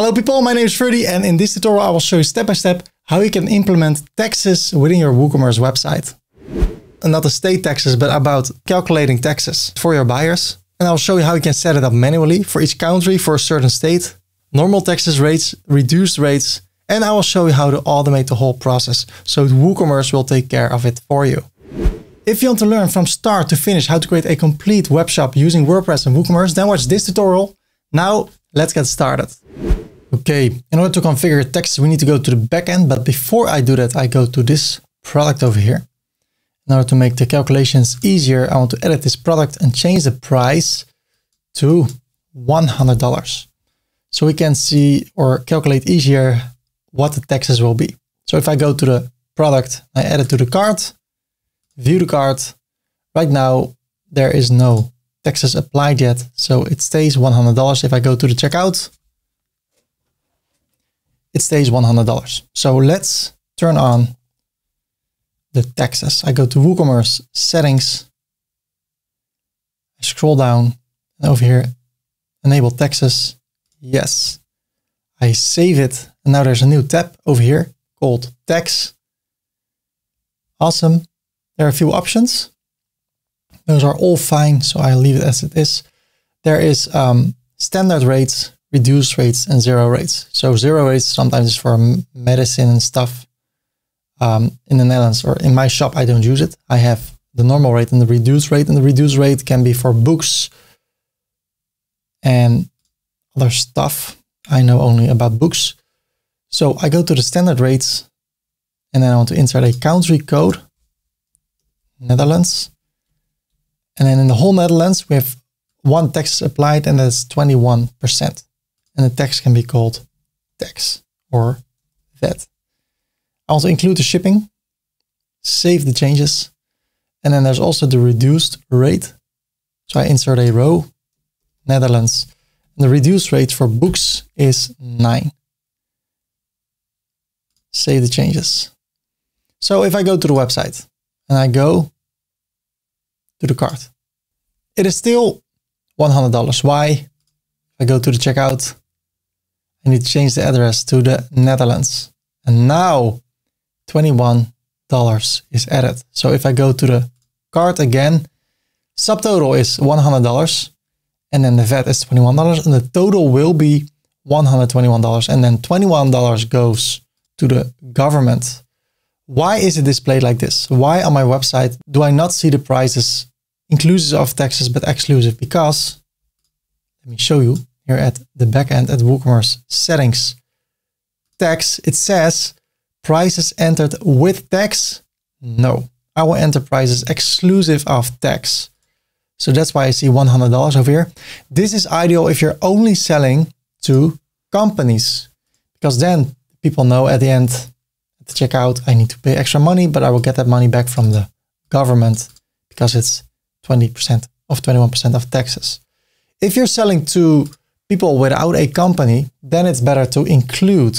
Hello people, my name is Ferdy and in this tutorial I will show you step by step how you can implement taxes within your WooCommerce website. And not the state taxes, but about calculating taxes for your buyers. And I'll show you how you can set it up manually for each country for a certain state, normal taxes rates, reduced rates, and I will show you how to automate the whole process so WooCommerce will take care of it for you. If you want to learn from start to finish how to create a complete web shop using WordPress and WooCommerce, then watch this tutorial. Now, let's get started. Okay, in order to configure text, we need to go to the backend. But before I do that, I go to this product over here. In order to make the calculations easier, I want to edit this product and change the price to $100. So we can see or calculate easier what the taxes will be. So if I go to the product, I add it to the cart, view the cart. Right now, there is no taxes applied yet. So it stays $100. If I go to the checkout, it stays $100. So let's turn on the taxes. I go to WooCommerce settings. Scroll down and over here, enable taxes. Yes. I save it. And now there's a new tab over here called tax. Awesome. There are a few options. Those are all fine. So I leave it as it is. There is um, standard rates, reduced rates and zero rates. So zero rates sometimes is for medicine and stuff. Um, in the Netherlands or in my shop, I don't use it. I have the normal rate and the reduced rate, and the reduced rate can be for books and other stuff. I know only about books. So I go to the standard rates and then I want to insert a country code, Netherlands. And then in the whole Netherlands, we have one tax applied and that's 21% and the tax can be called tax or VAT. I also include the shipping, save the changes, and then there's also the reduced rate. So I insert a row, Netherlands, and the reduced rate for books is 9. Save the changes. So if I go to the website and I go to the cart, it is still $100. Why? I go to the checkout, I need to change the address to the Netherlands. And now $21 is added. So if I go to the cart again, subtotal is $100 and then the VAT is $21 and the total will be $121 and then $21 goes to the government. Why is it displayed like this? Why on my website do I not see the prices inclusive of taxes but exclusive? Because let me show you here at the backend at WooCommerce settings tax, it says prices entered with tax. No, I will enter prices exclusive of tax. So that's why I see $100 over here. This is ideal if you're only selling to companies, because then people know at the end at the checkout, I need to pay extra money, but I will get that money back from the government because it's 20% of 21% of taxes. If you're selling to people without a company, then it's better to include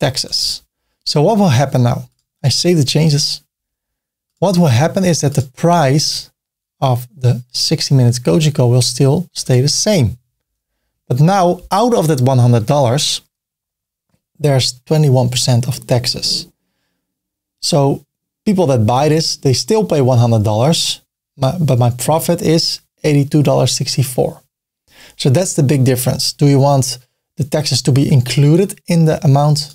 taxes. So what will happen now? I save the changes. What will happen is that the price of the 60 minutes call will still stay the same. But now out of that $100, there's 21% of taxes. So people that buy this, they still pay $100, but my profit is $82.64. So that's the big difference. Do you want the taxes to be included in the amount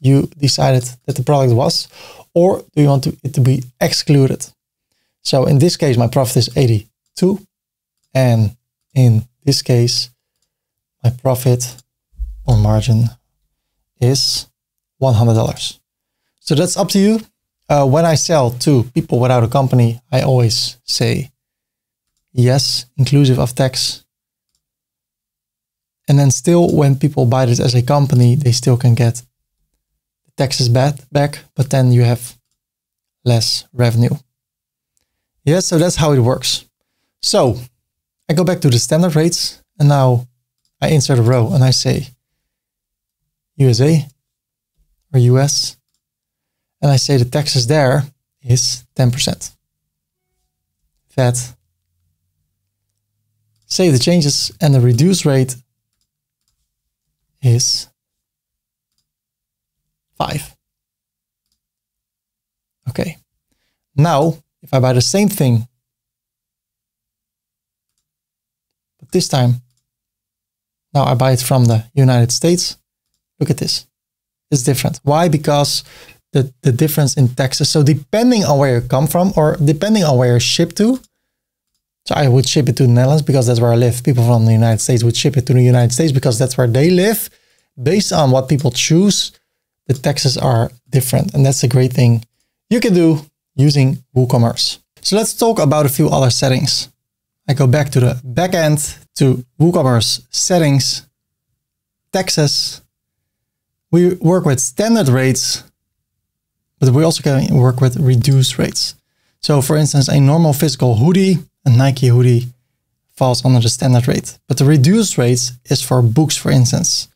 you decided that the product was, or do you want to, it to be excluded? So in this case, my profit is 82. And in this case, my profit on margin is $100. So that's up to you. Uh, when I sell to people without a company, I always say yes, inclusive of tax. And then still when people buy this as a company, they still can get the taxes back, back, but then you have less revenue. Yeah, so that's how it works. So I go back to the standard rates and now I insert a row and I say USA or US. And I say the taxes there is 10%. VAT. Save the changes and the reduced rate is five. Okay. Now, if I buy the same thing, but this time, now I buy it from the United States. Look at this. It's different. Why? Because the, the difference in taxes. So depending on where you come from or depending on where you're shipped to, so I would ship it to the Netherlands because that's where I live. People from the United States would ship it to the United States because that's where they live. Based on what people choose, the taxes are different. And that's a great thing you can do using WooCommerce. So let's talk about a few other settings. I go back to the backend to WooCommerce settings, taxes. We work with standard rates, but we also can work with reduced rates. So for instance, a normal physical hoodie, a Nike hoodie falls under the standard rate, but the reduced rates is for books, for instance.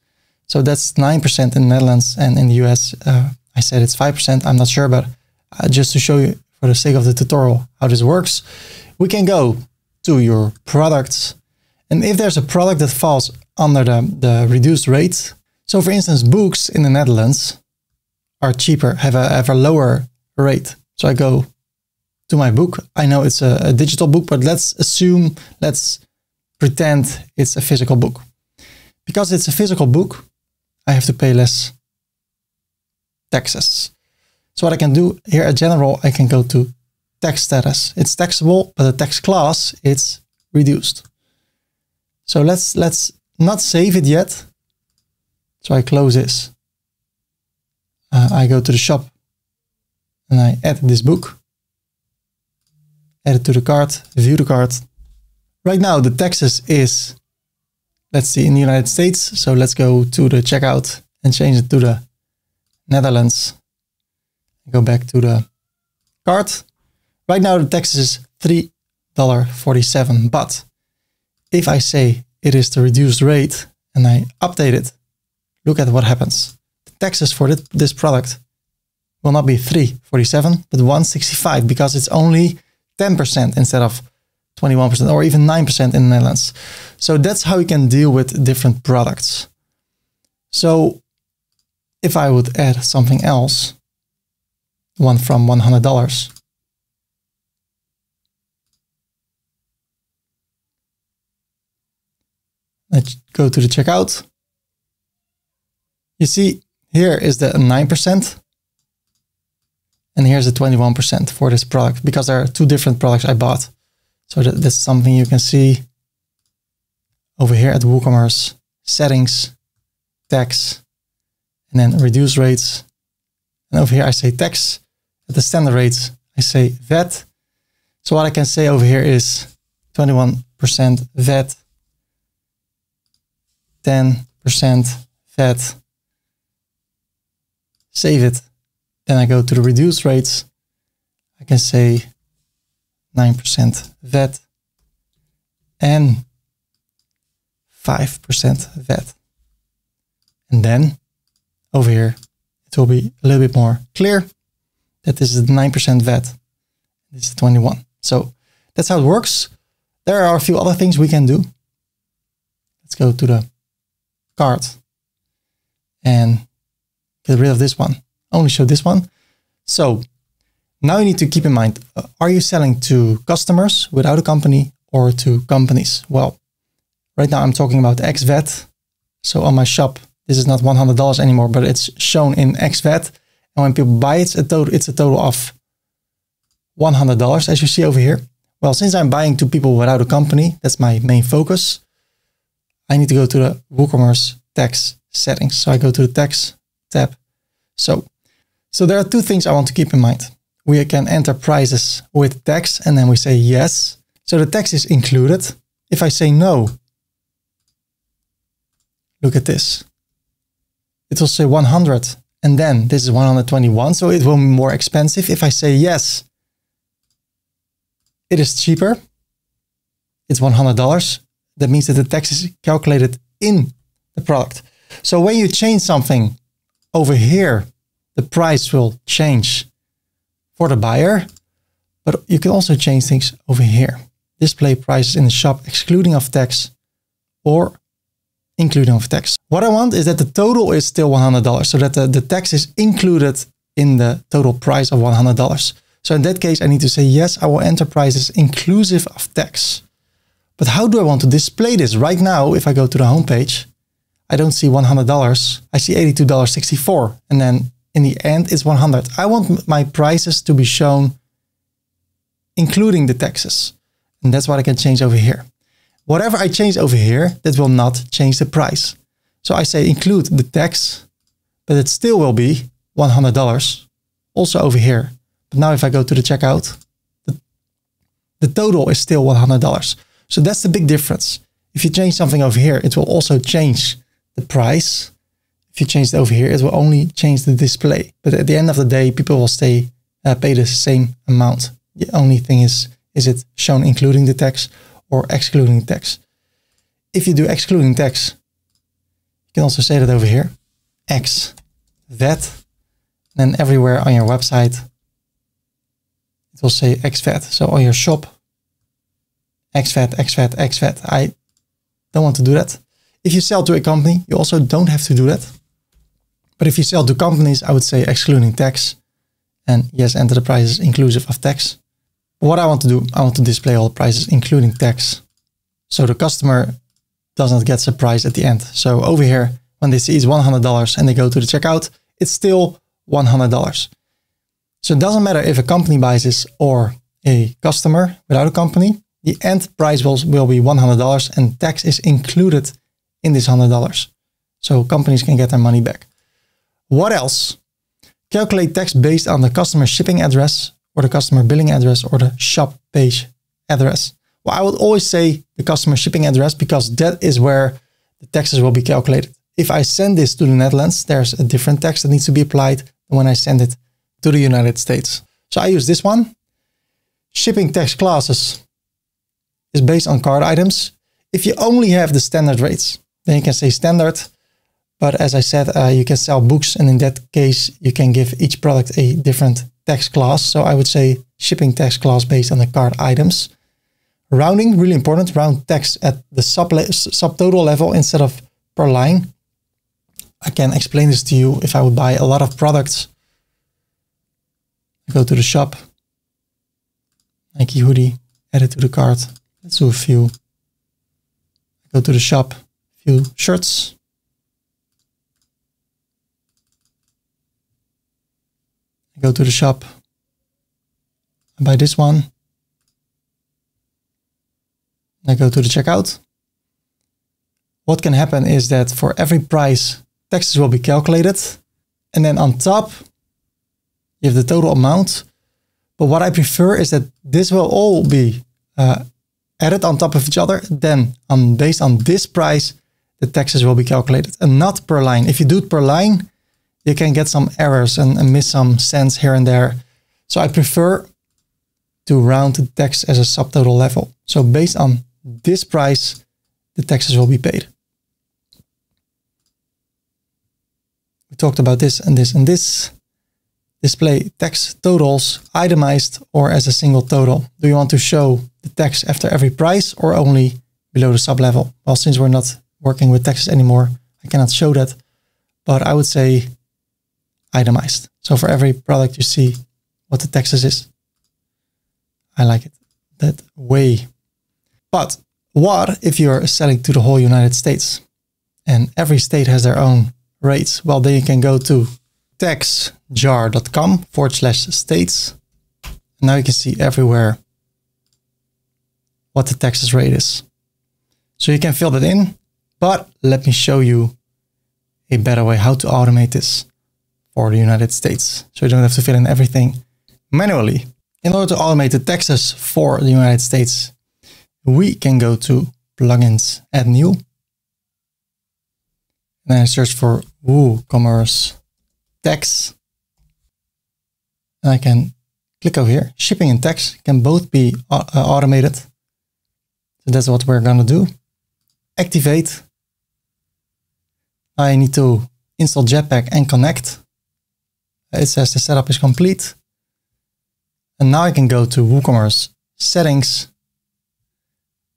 So that's 9% in the Netherlands and in the US, uh, I said it's 5%. I'm not sure, but uh, just to show you for the sake of the tutorial how this works, we can go to your products. And if there's a product that falls under the, the reduced rate, so for instance, books in the Netherlands are cheaper, have a, have a lower rate. So I go to my book. I know it's a, a digital book, but let's assume, let's pretend it's a physical book. Because it's a physical book, I have to pay less taxes. So what I can do here at general, I can go to tax status. It's taxable, but the tax class, it's reduced. So let's, let's not save it yet. So I close this. Uh, I go to the shop and I add this book. Add it to the cart, view the cart. Right now the taxes is, let's see, in the United States. So let's go to the checkout and change it to the Netherlands go back to the cart. Right now the tax is $3.47. But if I say it is the reduced rate and I update it, look at what happens. The taxes for this product will not be 347 but 165 because it's only 10% instead of 21% or even 9% in the Netherlands. So that's how you can deal with different products. So if I would add something else, one from $100. Let's go to the checkout. You see, here is the 9%. And here's the 21% for this product because there are two different products I bought. So that, that's something you can see over here at WooCommerce settings, tax, and then reduce rates. And over here I say tax at the standard rates, I say VAT. So what I can say over here is 21% VAT, 10% VAT, save it. Then I go to the reduced rates. I can say 9% VAT and 5% VAT. And then over here, it will be a little bit more clear that this is the 9% VAT. This is 21. So that's how it works. There are a few other things we can do. Let's go to the cart and get rid of this one. Only show this one. So now you need to keep in mind, uh, are you selling to customers without a company or to companies? Well, right now I'm talking about XVAT. So on my shop, this is not $100 anymore, but it's shown in XVAT. And when people buy it, it's a total, it's a total of $100, as you see over here. Well, since I'm buying to people without a company, that's my main focus. I need to go to the WooCommerce tax settings. So I go to the tax tab. So, so there are two things I want to keep in mind. We can enter prices with tax and then we say yes. So the tax is included. If I say no, look at this. It will say 100 and then this is 121, so it will be more expensive. If I say yes, it is cheaper. It's $100. That means that the tax is calculated in the product. So when you change something over here, the price will change for the buyer, but you can also change things over here. Display prices in the shop excluding of tax or including of tax. What I want is that the total is still $100 so that the, the tax is included in the total price of $100. So in that case, I need to say, yes, our enterprise is inclusive of tax. But how do I want to display this? Right now, if I go to the homepage, I don't see $100. I see $82.64. And then in the end, it's 100. I want my prices to be shown including the taxes. And that's what I can change over here. Whatever I change over here, that will not change the price. So I say include the tax, but it still will be $100 also over here. But now if I go to the checkout, the, the total is still $100. So that's the big difference. If you change something over here, it will also change the price. If you change it over here, it will only change the display. But at the end of the day, people will stay uh, pay the same amount. The only thing is, is it shown including the tax or excluding tax? If you do excluding tax, you can also say that over here, X VAT, then everywhere on your website, it will say XVAT. So on your shop, XVAT, XVAT, XVAT. I don't want to do that. If you sell to a company, you also don't have to do that. But if you sell to companies, I would say excluding tax. And yes, enter the prices inclusive of tax. What I want to do, I want to display all prices including tax. So the customer does not get surprised at the end. So over here, when they see it's $100 and they go to the checkout, it's still $100. So it doesn't matter if a company buys this or a customer without a company, the end price will, will be $100 and tax is included in this $100. So companies can get their money back. What else? Calculate tax based on the customer shipping address or the customer billing address or the shop base address. Well, I would always say the customer shipping address because that is where the taxes will be calculated. If I send this to the Netherlands, there's a different tax that needs to be applied when I send it to the United States. So I use this one. Shipping tax classes is based on cart items. If you only have the standard rates, then you can say standard. But as I said, uh, you can sell books. And in that case, you can give each product a different tax class. So I would say shipping tax class based on the cart items. Rounding, really important, round tax at the sub subtotal level instead of per line. I can explain this to you if I would buy a lot of products. I go to the shop, Nike hoodie, add it to the cart. Let's do a few. Go to the shop, few shirts. Go to the shop. I buy this one. I go to the checkout. What can happen is that for every price, taxes will be calculated. And then on top, you have the total amount. But what I prefer is that this will all be uh, added on top of each other, then um, based on this price, the taxes will be calculated and not per line. If you do it per line, you can get some errors and, and miss some cents here and there. So I prefer to round the tax as a subtotal level. So based on this price, the taxes will be paid. We talked about this and this and this display tax totals itemized or as a single total? Do you want to show the tax after every price or only below the sub level? Well, since we're not working with taxes anymore, I cannot show that, but I would say itemized. So for every product you see what the taxes is. I like it that way. But what if you're selling to the whole United States and every state has their own rates? Well, then you can go to taxjar.com forward slash states. And now you can see everywhere what the taxes rate is. So you can fill that in, but let me show you a better way how to automate this for the United States. So you don't have to fill in everything manually. In order to automate the taxes for the United States, we can go to plugins, add new. And then I search for WooCommerce tax. And I can click over here. Shipping and tax can both be uh, automated. So that's what we're going to do. Activate. I need to install Jetpack and connect. It says the setup is complete. And now I can go to WooCommerce settings,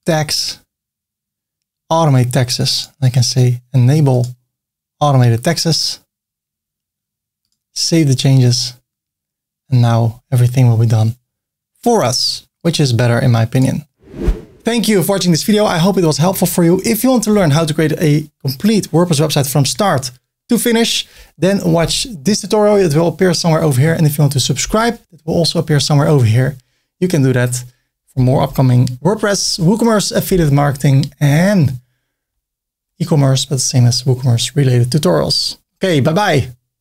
tax, automate taxes. I can say enable automated taxes, save the changes, and now everything will be done for us, which is better in my opinion. Thank you for watching this video. I hope it was helpful for you. If you want to learn how to create a complete WordPress website from start to finish, then watch this tutorial. It will appear somewhere over here. And if you want to subscribe, it will also appear somewhere over here. You can do that for more upcoming WordPress, WooCommerce, affiliate marketing, and e-commerce, but the same as WooCommerce related tutorials. Okay, bye-bye.